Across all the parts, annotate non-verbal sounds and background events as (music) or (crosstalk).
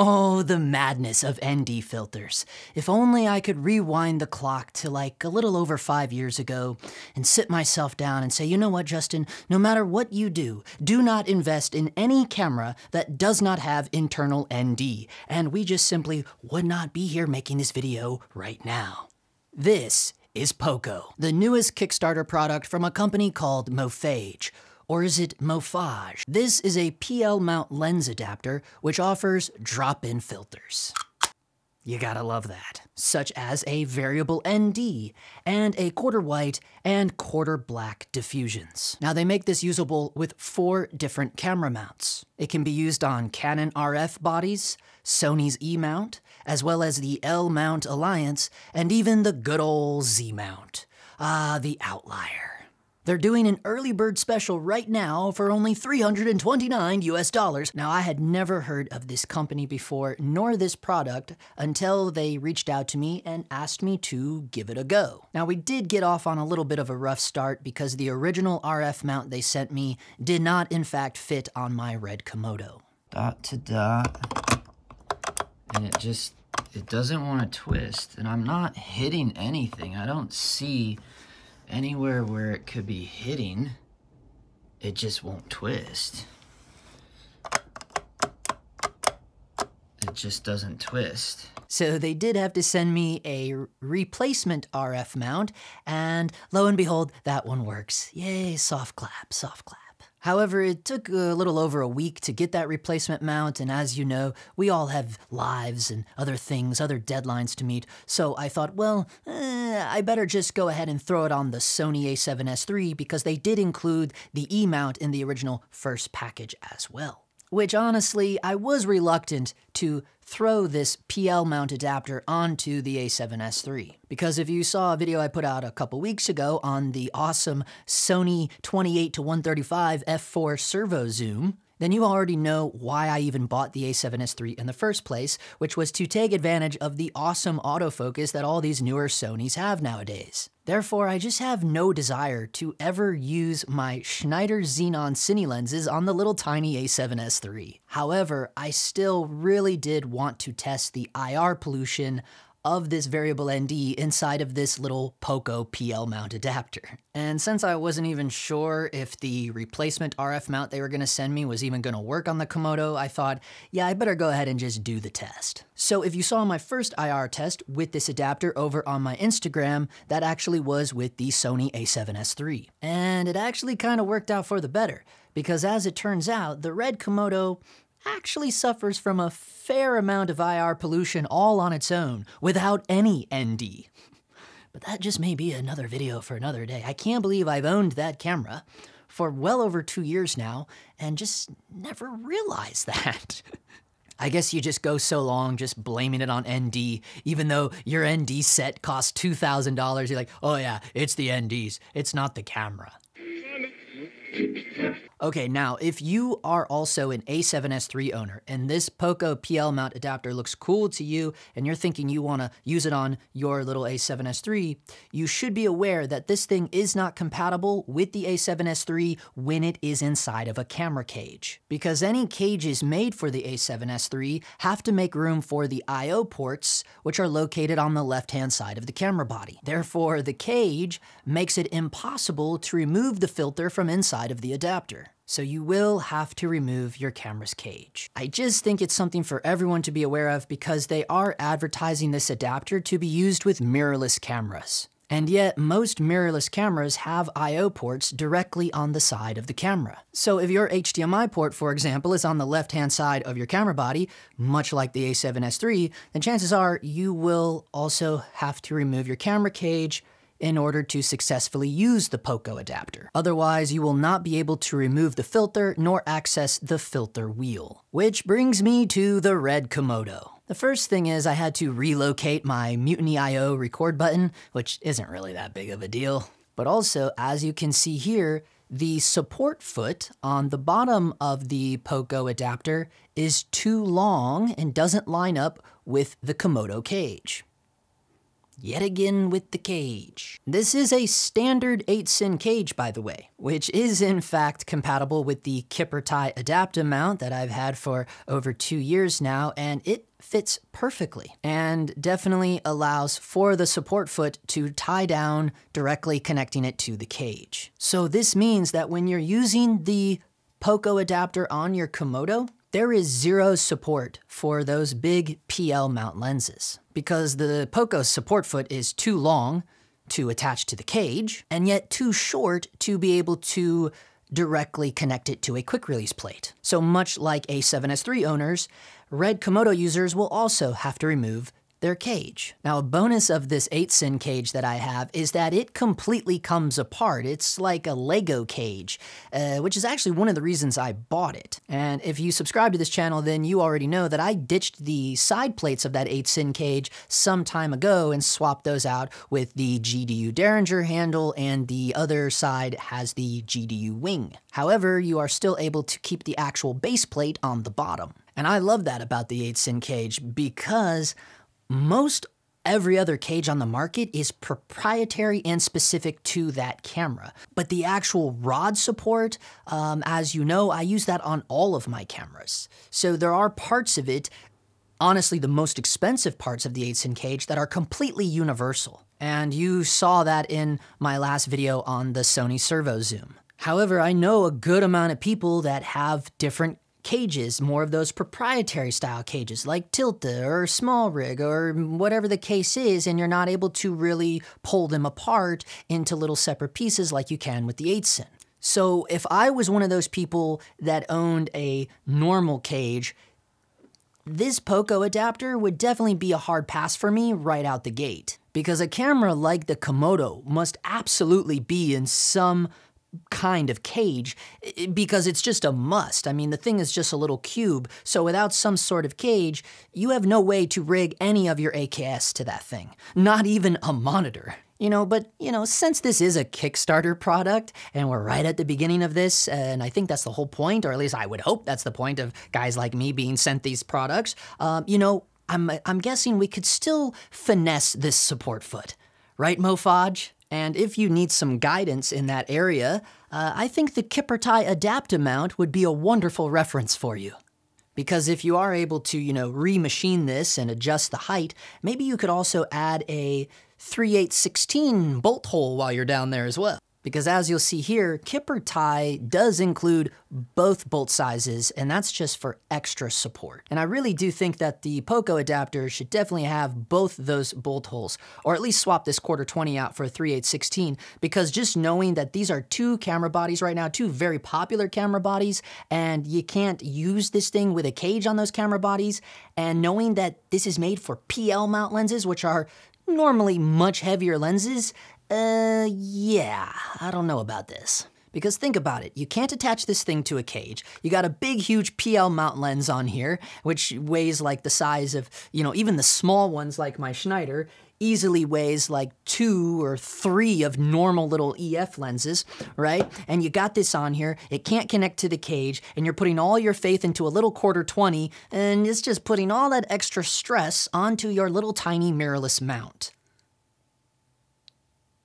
Oh, the madness of ND filters. If only I could rewind the clock to like a little over five years ago and sit myself down and say, you know what, Justin, no matter what you do, do not invest in any camera that does not have internal ND. And we just simply would not be here making this video right now. This is Poco, the newest Kickstarter product from a company called Mophage or is it Mofage? This is a PL mount lens adapter which offers drop-in filters. You gotta love that. Such as a variable ND and a quarter white and quarter black diffusions. Now they make this usable with four different camera mounts. It can be used on Canon RF bodies, Sony's E mount, as well as the L mount Alliance, and even the good old Z mount. Ah, the outlier. They're doing an early bird special right now for only 329 US dollars. Now, I had never heard of this company before, nor this product, until they reached out to me and asked me to give it a go. Now, we did get off on a little bit of a rough start because the original RF mount they sent me did not, in fact, fit on my red Komodo. Dot to dot. And it just, it doesn't want to twist. And I'm not hitting anything. I don't see anywhere where it could be hitting, it just won't twist. It just doesn't twist. So they did have to send me a replacement RF mount, and lo and behold, that one works. Yay, soft clap, soft clap. However, it took a little over a week to get that replacement mount, and as you know, we all have lives and other things, other deadlines to meet, so I thought, well, eh, I better just go ahead and throw it on the Sony a7S III because they did include the E mount in the original first package as well which honestly, I was reluctant to throw this PL mount adapter onto the a7S III. Because if you saw a video I put out a couple weeks ago on the awesome Sony 28 to 135 f4 servo zoom, then you already know why I even bought the a7S III in the first place, which was to take advantage of the awesome autofocus that all these newer Sonys have nowadays. Therefore, I just have no desire to ever use my Schneider Xenon Cine lenses on the little tiny a7S III. However, I still really did want to test the IR pollution of this variable ND inside of this little Poco PL mount adapter. And since I wasn't even sure if the replacement RF mount they were gonna send me was even gonna work on the Komodo, I thought, yeah, I better go ahead and just do the test. So if you saw my first IR test with this adapter over on my Instagram, that actually was with the Sony a7S III. And it actually kind of worked out for the better, because as it turns out, the red Komodo actually suffers from a fair amount of IR pollution all on its own, without any ND. But that just may be another video for another day. I can't believe I've owned that camera for well over two years now and just never realized that. (laughs) I guess you just go so long just blaming it on ND, even though your ND set costs $2,000. You're like, oh yeah, it's the NDs, it's not the camera. Okay, now if you are also an A7S III owner and this Poco PL mount adapter looks cool to you and you're thinking you want to use it on your little A7S III, you should be aware that this thing is not compatible with the A7S III when it is inside of a camera cage. Because any cages made for the A7S III have to make room for the I.O. ports, which are located on the left-hand side of the camera body. Therefore, the cage makes it impossible to remove the filter from inside of the adapter so you will have to remove your camera's cage. I just think it's something for everyone to be aware of because they are advertising this adapter to be used with mirrorless cameras. And yet, most mirrorless cameras have I.O. ports directly on the side of the camera. So if your HDMI port, for example, is on the left-hand side of your camera body, much like the a7S III, then chances are you will also have to remove your camera cage, in order to successfully use the POCO adapter. Otherwise, you will not be able to remove the filter nor access the filter wheel. Which brings me to the red Komodo. The first thing is I had to relocate my Mutiny.io record button, which isn't really that big of a deal. But also, as you can see here, the support foot on the bottom of the POCO adapter is too long and doesn't line up with the Komodo cage. Yet again with the cage. This is a standard 8Sinn cage, by the way, which is in fact compatible with the Kippertie Adapta mount that I've had for over two years now, and it fits perfectly and definitely allows for the support foot to tie down directly connecting it to the cage. So this means that when you're using the Poco adapter on your Komodo, there is zero support for those big PL mount lenses because the Poco support foot is too long to attach to the cage and yet too short to be able to directly connect it to a quick release plate. So much like A7S3 owners, Red Komodo users will also have to remove their cage. Now, a bonus of this 8Sinn cage that I have is that it completely comes apart. It's like a Lego cage, uh, which is actually one of the reasons I bought it. And if you subscribe to this channel, then you already know that I ditched the side plates of that 8Sinn cage some time ago and swapped those out with the GDU Derringer handle, and the other side has the GDU wing. However, you are still able to keep the actual base plate on the bottom. And I love that about the 8Sinn cage because most every other cage on the market is proprietary and specific to that camera. But the actual rod support, um, as you know, I use that on all of my cameras. So there are parts of it, honestly, the most expensive parts of the 8Sinn cage that are completely universal. And you saw that in my last video on the Sony Servo Zoom. However, I know a good amount of people that have different cages, more of those proprietary style cages like Tilta or Small Rig or whatever the case is, and you're not able to really pull them apart into little separate pieces like you can with the 8Sinn. So if I was one of those people that owned a normal cage, this Poco adapter would definitely be a hard pass for me right out the gate. Because a camera like the Komodo must absolutely be in some kind of cage because it's just a must. I mean, the thing is just a little cube, so without some sort of cage, you have no way to rig any of your AKS to that thing, not even a monitor. You know, but, you know, since this is a Kickstarter product and we're right at the beginning of this, and I think that's the whole point, or at least I would hope that's the point of guys like me being sent these products, um, you know, I'm, I'm guessing we could still finesse this support foot. Right, Mofaj? And if you need some guidance in that area, uh, I think the Kippertie Adapt mount would be a wonderful reference for you. Because if you are able to, you know, remachine this and adjust the height, maybe you could also add a 3 8 16 bolt hole while you're down there as well because as you'll see here, Kippertie does include both bolt sizes, and that's just for extra support. And I really do think that the Poco adapter should definitely have both those bolt holes, or at least swap this quarter 20 out for a 3816, because just knowing that these are two camera bodies right now, two very popular camera bodies, and you can't use this thing with a cage on those camera bodies, and knowing that this is made for PL mount lenses, which are normally much heavier lenses, uh, yeah, I don't know about this. Because think about it, you can't attach this thing to a cage. You got a big, huge PL mount lens on here, which weighs like the size of, you know, even the small ones like my Schneider easily weighs like two or three of normal little EF lenses, right? And you got this on here, it can't connect to the cage, and you're putting all your faith into a little quarter 20, and it's just putting all that extra stress onto your little tiny mirrorless mount.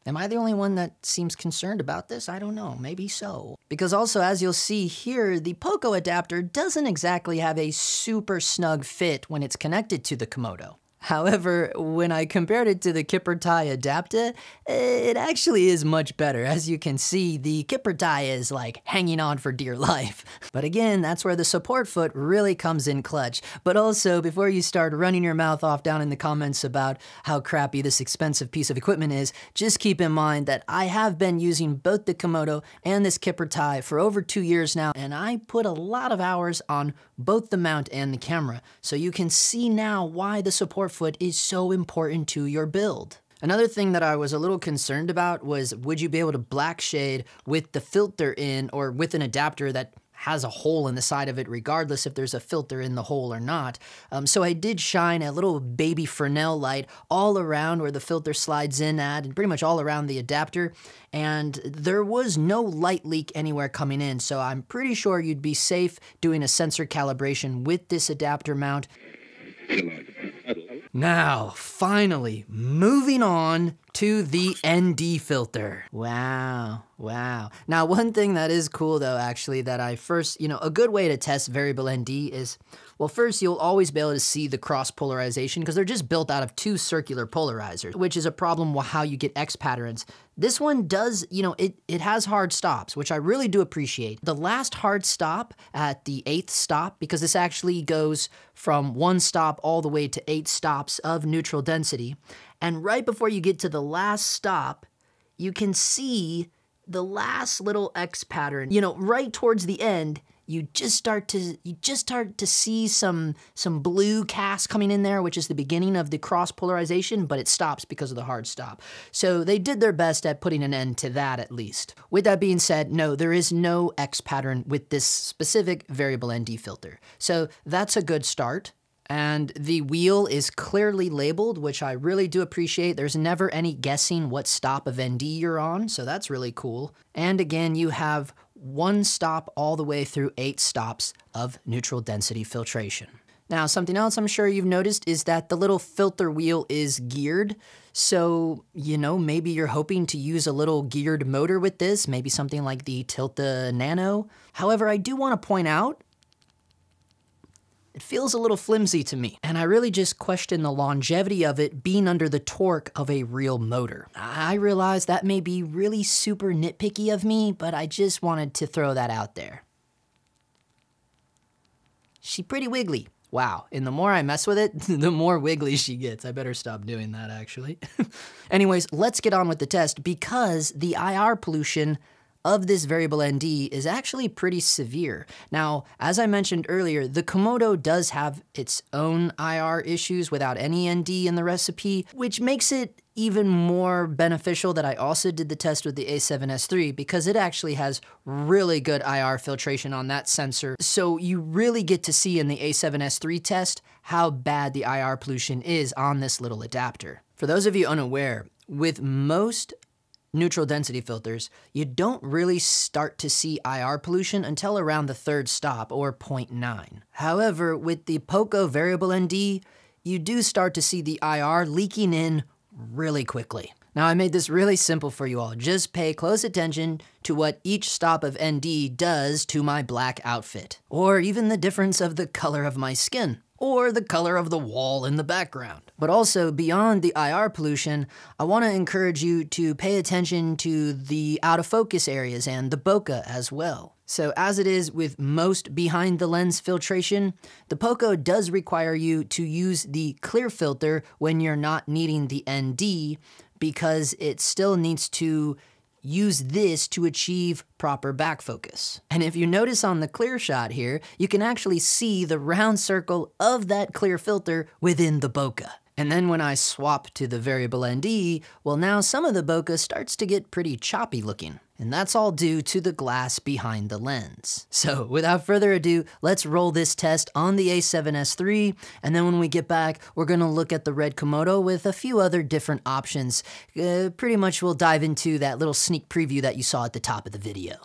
Am I the only one that seems concerned about this? I don't know, maybe so. Because also, as you'll see here, the Poco adapter doesn't exactly have a super snug fit when it's connected to the Komodo. However, when I compared it to the Kippertie Adapta, it actually is much better. As you can see, the Kippertie is like hanging on for dear life. (laughs) But again, that's where the support foot really comes in clutch. But also, before you start running your mouth off down in the comments about how crappy this expensive piece of equipment is, just keep in mind that I have been using both the Komodo and this Kippertie for over two years now, and I put a lot of hours on both the mount and the camera. So you can see now why the support foot is so important to your build. Another thing that I was a little concerned about was would you be able to black shade with the filter in or with an adapter that has a hole in the side of it regardless if there's a filter in the hole or not. Um, so I did shine a little baby Fresnel light all around where the filter slides in at and pretty much all around the adapter and there was no light leak anywhere coming in so I'm pretty sure you'd be safe doing a sensor calibration with this adapter mount. Now, finally, moving on to the ND filter. Wow, wow. Now, one thing that is cool though, actually, that I first, you know, a good way to test variable ND is, well, first, you'll always be able to see the cross polarization because they're just built out of two circular polarizers, which is a problem with how you get X patterns. This one does, you know, it, it has hard stops, which I really do appreciate. The last hard stop at the eighth stop, because this actually goes from one stop all the way to eight stops of neutral density. And right before you get to the last stop, you can see the last little X pattern, you know, right towards the end, you just start to you just start to see some some blue cast coming in there which is the beginning of the cross polarization but it stops because of the hard stop. So they did their best at putting an end to that at least. With that being said no there is no x pattern with this specific variable nd filter. So that's a good start and the wheel is clearly labeled, which I really do appreciate. There's never any guessing what stop of ND you're on, so that's really cool. And again, you have one stop all the way through eight stops of neutral density filtration. Now, something else I'm sure you've noticed is that the little filter wheel is geared. So, you know, maybe you're hoping to use a little geared motor with this, maybe something like the Tilta Nano. However, I do want to point out it feels a little flimsy to me, and I really just question the longevity of it being under the torque of a real motor. I realize that may be really super nitpicky of me, but I just wanted to throw that out there. She's pretty wiggly. Wow, and the more I mess with it, (laughs) the more wiggly she gets. I better stop doing that, actually. (laughs) Anyways, let's get on with the test because the IR pollution of this variable ND is actually pretty severe. Now, as I mentioned earlier, the Komodo does have its own IR issues without any ND in the recipe, which makes it even more beneficial that I also did the test with the A7S III because it actually has really good IR filtration on that sensor. So you really get to see in the A7S III test how bad the IR pollution is on this little adapter. For those of you unaware, with most neutral density filters, you don't really start to see IR pollution until around the third stop, or 0.9. However, with the POCO variable ND, you do start to see the IR leaking in really quickly. Now, I made this really simple for you all. Just pay close attention to what each stop of ND does to my black outfit, or even the difference of the color of my skin or the color of the wall in the background. But also, beyond the IR pollution, I want to encourage you to pay attention to the out of focus areas and the bokeh as well. So, as it is with most behind the lens filtration, the POCO does require you to use the clear filter when you're not needing the ND because it still needs to use this to achieve proper back focus. And if you notice on the clear shot here, you can actually see the round circle of that clear filter within the bokeh. And then when I swap to the variable ND, well now some of the bokeh starts to get pretty choppy looking. And that's all due to the glass behind the lens. So without further ado, let's roll this test on the A7S III, and then when we get back, we're gonna look at the Red Komodo with a few other different options. Uh, pretty much we'll dive into that little sneak preview that you saw at the top of the video.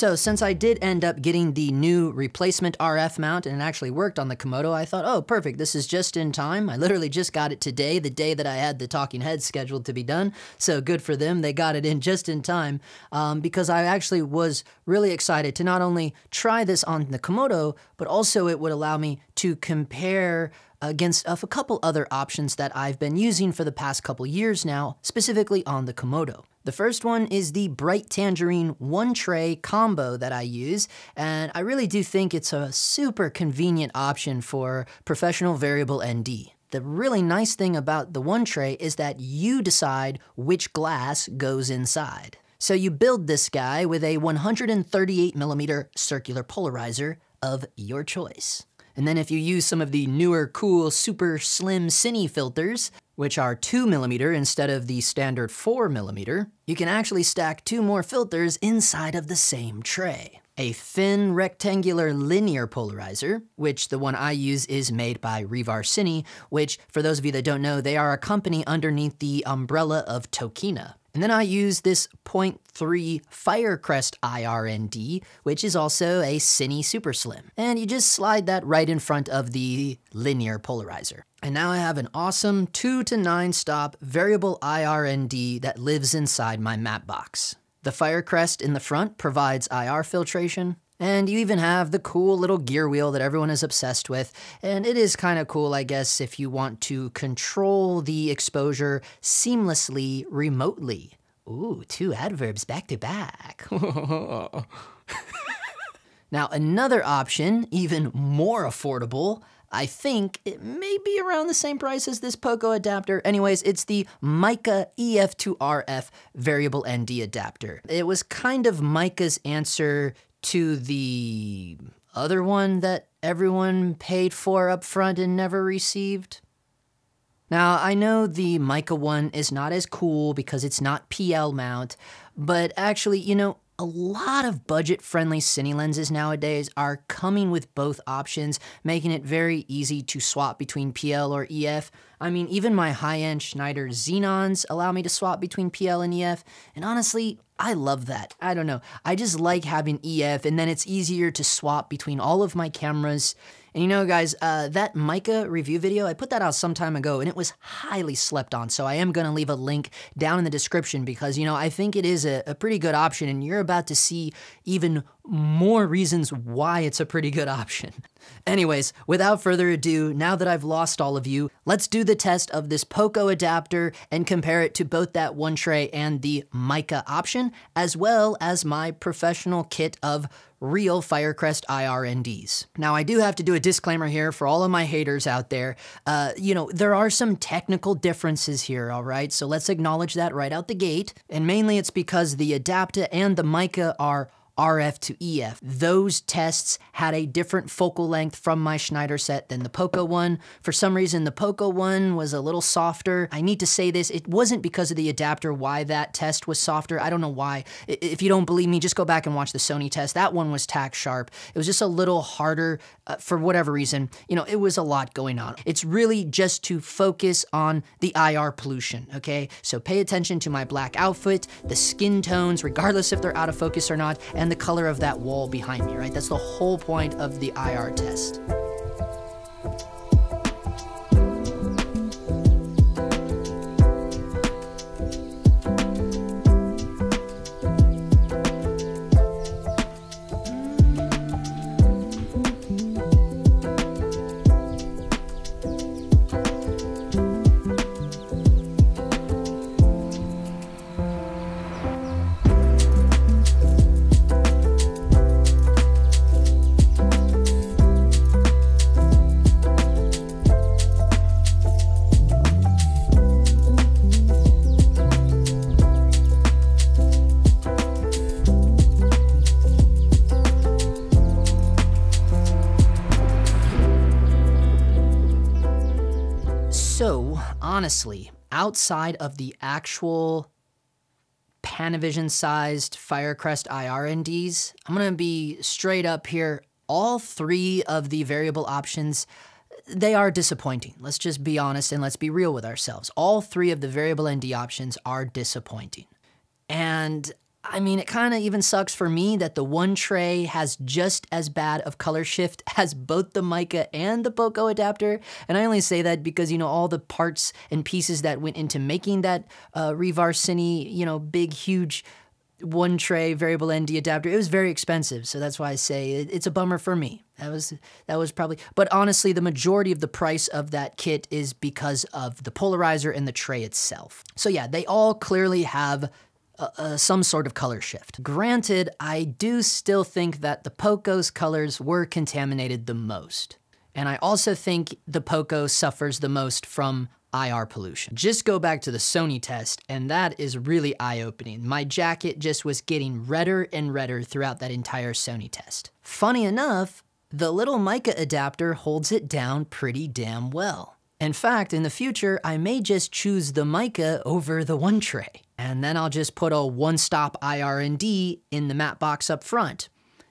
So since I did end up getting the new replacement RF mount and it actually worked on the Komodo, I thought, oh, perfect, this is just in time. I literally just got it today, the day that I had the talking heads scheduled to be done. So good for them. They got it in just in time um, because I actually was really excited to not only try this on the Komodo, but also it would allow me to compare against uh, a couple other options that I've been using for the past couple years now, specifically on the Komodo. The first one is the Bright Tangerine one tray combo that I use, and I really do think it's a super convenient option for professional variable ND. The really nice thing about the one tray is that you decide which glass goes inside. So you build this guy with a 138 millimeter circular polarizer of your choice. And then if you use some of the newer, cool, super slim cine filters, which are 2mm instead of the standard 4mm, you can actually stack two more filters inside of the same tray. A thin, rectangular linear polarizer, which the one I use is made by Revar Cine, which, for those of you that don't know, they are a company underneath the umbrella of Tokina. And then I use this 0.3 Firecrest IRND, which is also a Cine Super Slim. And you just slide that right in front of the linear polarizer. And now I have an awesome 2 to 9 stop variable IRND that lives inside my matte box. The Firecrest in the front provides IR filtration, and you even have the cool little gear wheel that everyone is obsessed with. And it is kind of cool, I guess, if you want to control the exposure seamlessly remotely. Ooh, two adverbs back to back. (laughs) now, another option, even more affordable, I think it may be around the same price as this Poco adapter. Anyways, it's the Meike EF2RF variable ND adapter. It was kind of Meike's answer to the other one that everyone paid for up front and never received. Now, I know the Meike one is not as cool because it's not PL mount, but actually, you know, a lot of budget friendly cine lenses nowadays are coming with both options, making it very easy to swap between PL or EF. I mean, even my high end Schneider Xenons allow me to swap between PL and EF, and honestly, I love that. I don't know. I just like having EF, and then it's easier to swap between all of my cameras. And you know, guys, uh, that Meike review video, I put that out some time ago and it was highly slept on. So I am going to leave a link down in the description because, you know, I think it is a, a pretty good option and you're about to see even more reasons why it's a pretty good (laughs) option. Anyways, without further ado, now that I've lost all of you, let's do the test of this Poco adapter and compare it to both that one tray and the Meike option, as well as my professional kit of real Firecrest IRNDs. Now, I do have to do a disclaimer here for all of my haters out there. Uh, you know, there are some technical differences here, all right? So let's acknowledge that right out the gate. And mainly it's because the Adapta and the Meike are RF to EF. Those tests had a different focal length from my Schneider set than the Poco one. For some reason, the Poco one was a little softer. I need to say this, it wasn't because of the adapter why that test was softer. I don't know why. If you don't believe me, just go back and watch the Sony test. That one was tack sharp. It was just a little harder uh, for whatever reason. You know, it was a lot going on. It's really just to focus on the IR pollution, okay? So pay attention to my black outfit, the skin tones, regardless if they're out of focus or not, and the color of that wall behind me, right? That's the whole point of the IR test. Honestly, outside of the actual Panavision sized Firecrest IRNDs, I'm gonna be straight up here. All three of the variable options, they are disappointing. Let's just be honest and let's be real with ourselves. All three of the variable ND options are disappointing. And I mean, it kind of even sucks for me that the one tray has just as bad of color shift (laughs) as both the Meike and the Poco adapter. And I only say that because, you know, all the parts and pieces that went into making that uh, Revar Cine, you know, big, huge one tray variable ND adapter. It was very expensive, so that's why I say it, it's a bummer for me. That was that was probably, but honestly, the majority of the price of that kit is because of the polarizer and the tray itself. So yeah, they all clearly have uh, some sort of color shift. Granted, I do still think that the Poco's colors were contaminated the most. And I also think the Poco suffers the most from IR pollution. Just go back to the Sony test, and that is really eye opening. My jacket just was getting redder and redder throughout that entire Sony test. Funny enough, the little Meike adapter holds it down pretty damn well. In fact, in the future, I may just choose the Meike over the one tray, and then I'll just put a one-stop IRND in the matte box up front.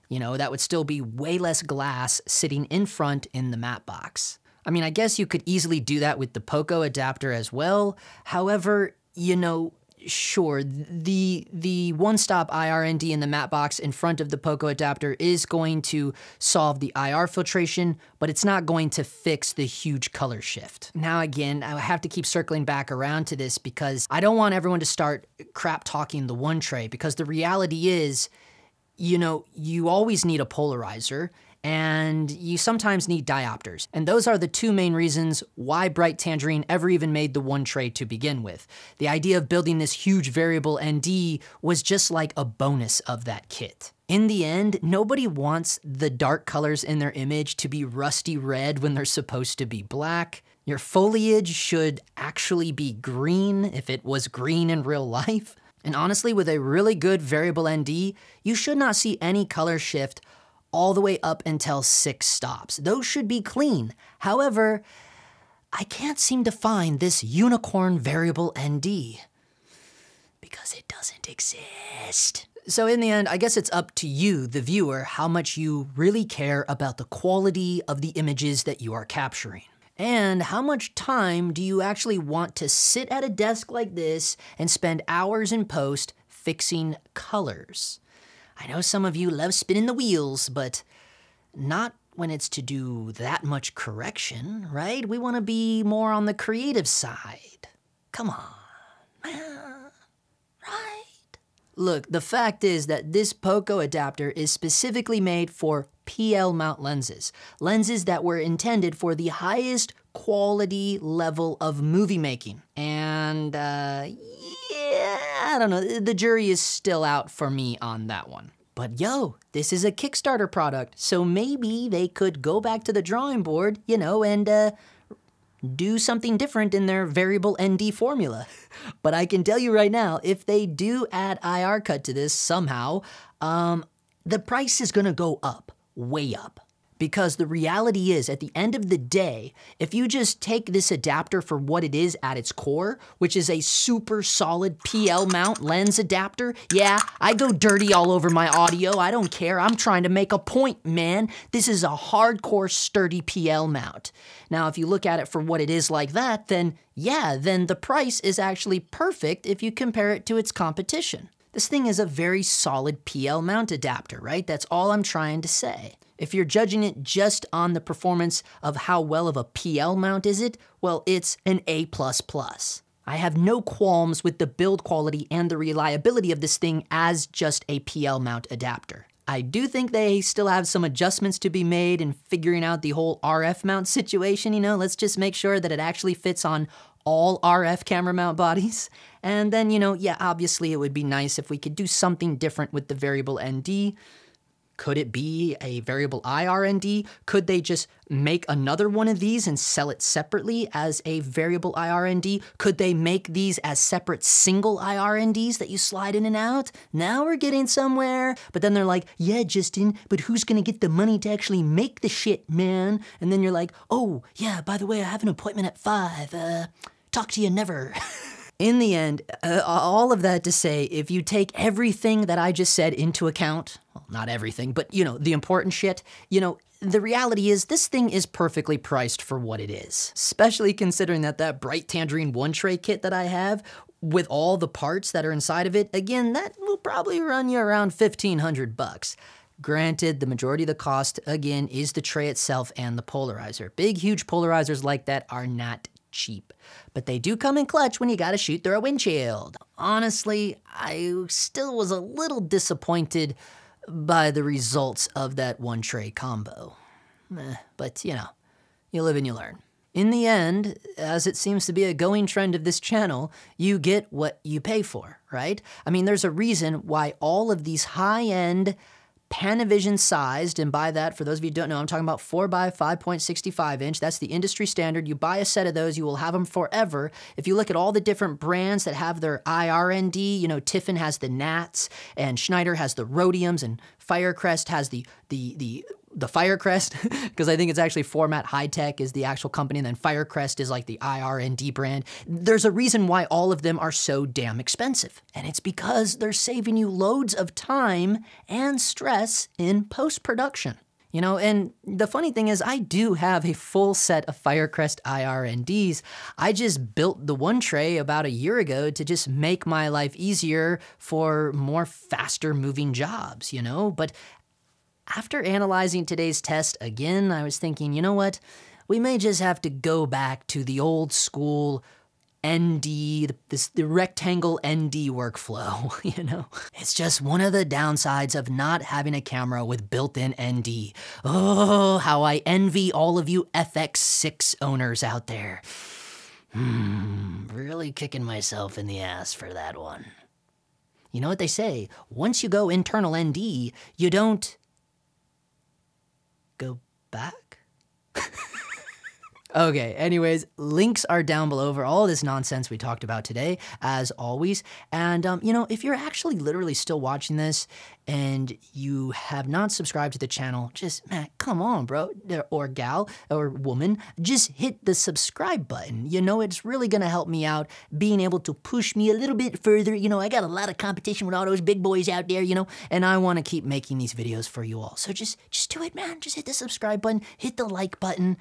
You know, that would still be way less glass sitting in front in the matte box. I mean, I guess you could easily do that with the Poco adapter as well. However, you know, sure, the the one-stop IRND in the matte box in front of the Poco adapter is going to solve the IR filtration, but it's not going to fix the huge color shift. Now again, I have to keep circling back around to this because I don't want everyone to start crap talking the one tray because the reality is, you know, you always need a polarizer and you sometimes need diopters. And those are the two main reasons why Bright Tangerine ever even made the one tray to begin with. The idea of building this huge variable ND was just like a bonus of that kit. In the end, nobody wants the dark colors in their image to be rusty red when they're supposed to be black. Your foliage should actually be green if it was green in real life. And honestly, with a really good variable ND, you should not see any color shift all the way up until six stops. Those should be clean. However, I can't seem to find this unicorn variable ND because it doesn't exist. So in the end, I guess it's up to you, the viewer, how much you really care about the quality of the images that you are capturing. And how much time do you actually want to sit at a desk like this and spend hours in post fixing colors? I know some of you love spinning the wheels, but not when it's to do that much correction, right? We want to be more on the creative side. Come on, man. (laughs) Right? Look, the fact is that this Poco adapter is specifically made for PL mount lenses, lenses that were intended for the highest quality level of movie making. And, uh, I don't know, the jury is still out for me on that one. But yo, this is a Kickstarter product, so maybe they could go back to the drawing board, you know, and uh, do something different in their variable ND formula. But I can tell you right now, if they do add IR cut to this somehow, um, the price is gonna go up, way up. Because the reality is, at the end of the day, if you just take this adapter for what it is at its core, which is a super solid PL mount lens adapter, yeah, I go dirty all over my audio. I don't care. I'm trying to make a point, man. This is a hardcore, sturdy PL mount. Now, if you look at it for what it is like that, then yeah, then the price is actually perfect if you compare it to its competition. This thing is a very solid PL mount adapter, right? That's all I'm trying to say. If you're judging it just on the performance of how well of a PL mount is it, well, it's an A++. I have no qualms with the build quality and the reliability of this thing as just a PL mount adapter. I do think they still have some adjustments to be made in figuring out the whole RF mount (laughs) situation, you know, let's just make sure that it actually fits on all RF camera mount bodies. And then, you know, yeah, obviously it would be nice if we could do something different with the variable ND. Could it be a variable IRND? Could they just make another one of these and sell it separately as a variable IRND? Could they make these as separate single IRNDs that you slide in and out? Now we're getting somewhere. But then they're like, yeah, Justin, but who's gonna get the money to actually make the shit, man? And then you're like, oh, yeah, by the way, I have an appointment at five. Uh, talk to you never. (laughs) in the end, uh, all of that to say, if you take everything that I just said into account, well, not everything, but you know, the important shit, you know, the reality is this thing is perfectly priced for what it is. Especially considering that that Bright Tangerine one tray kit that I have, with all the parts that are inside of it, again, that will probably run you around 1500 bucks. Granted, the majority of the cost, again, is the tray itself and the polarizer. Big, huge polarizers like that are not cheap. But they do come in clutch when you gotta shoot through a windshield. Honestly, I still was a little disappointed by the results of that one tray combo. But you know, you live and you learn. In the end, as it seems to be a going trend of this channel, you get what you pay for, right? I mean, there's a reason why all of these high end, Panavision sized, and by that, for those of you who don't know, I'm talking about 4 by 5.65 inch. That's the industry standard. You buy a set of those, you will have them forever. If you look at all the different brands that have their IRND, you know, Tiffen has the Nats, and Schneider has the Rhodiums, and Firecrest has the the the the Firecrest, (laughs) because I think it's actually Formatt Hitech is the actual company, and then Firecrest is like the IRND brand. There's a reason why all of them are so damn expensive, and it's because they're saving you loads of time and stress in post production. You know, and the funny thing is, I do have a full set of Firecrest IRNDs. I just built the one tray about a year ago to just make my life easier for more faster moving jobs, you know? But after analyzing today's test again, I was thinking, you know what? We may just have to go back to the old school ND, this the rectangle ND workflow, (laughs) you know? It's just one of the downsides of not having a camera with built-in ND. Oh, how I envy all of you FX6 owners out there. Hmm, really kicking myself in the ass for that one. You know what they say? Once you go internal ND, you don't go back? (laughs) okay, anyways, links are down below for all this nonsense we talked about today, as always. And, um, you know, if you're actually literally still watching this and you have not subscribed to the channel, just, man, come on, bro, or gal, or woman, just hit the subscribe button. You know, it's really gonna help me out, being able to push me a little bit further. You know, I got a lot of competition with all those big boys out there, you know, and I wanna keep making these videos for you all. So just, just do it, man. Just hit the subscribe button, hit the like button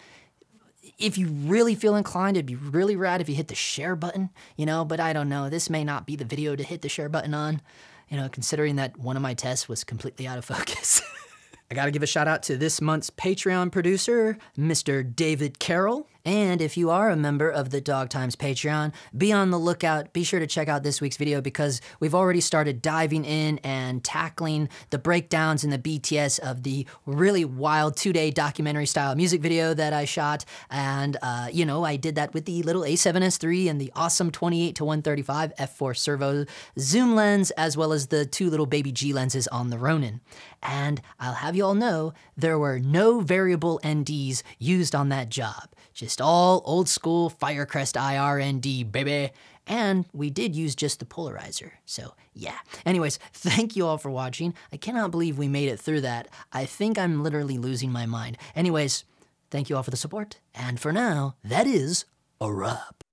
if you really feel inclined, it'd be really rad if you hit the share button, you know, but I don't know. This may not be the video to hit the share button on, you know, considering that one of my tests was completely out of (laughs) focus. I gotta give a shout out to this month's Patreon producer, Mr. David Carroll. And if you are a member of the Dog Times Patreon, be on the lookout. Be sure to check out this week's video because we've already started diving in and tackling the breakdowns and the BTS of the really wild two day documentary style music video that I shot. And, uh, you know, I did that with the little A7S III and the awesome 28 to 135 f4 servo zoom lens, as well as the two little baby G lenses on the Ronin. And I'll have you all know there were no variable NDs used on that job. Just all old school Firecrest IRND, baby. And we did use just the polarizer. So, yeah. Anyways, (laughs) thank you all for watching. I cannot believe we made it through that. I think I'm literally losing my mind. Anyways, thank you all for the support. And for now, that is a wrap.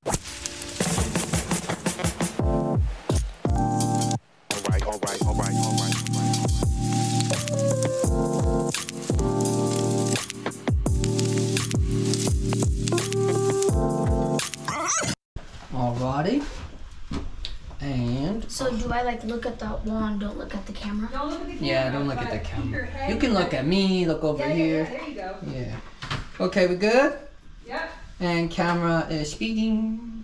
Alrighty. And So do I like look at that wand? Don't look at the camera. Don't look at the camera. yeah, don't look at the camera. You can look at me, look over Yeah, yeah, here. yeah, there you go. Yeah. Okay, we good? Yep. And camera is speeding.